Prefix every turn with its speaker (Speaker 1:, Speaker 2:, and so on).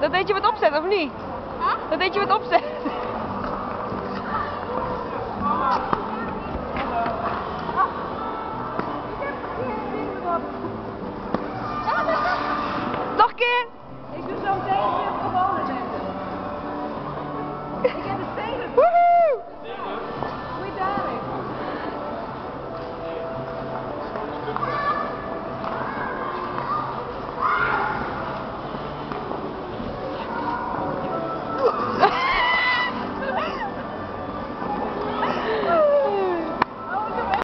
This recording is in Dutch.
Speaker 1: Dat deed je met opzet, of niet? Huh? Dat deed je met opzet. Nog een keer! Ik doe zo meteen weer gewone mensen. Ik heb het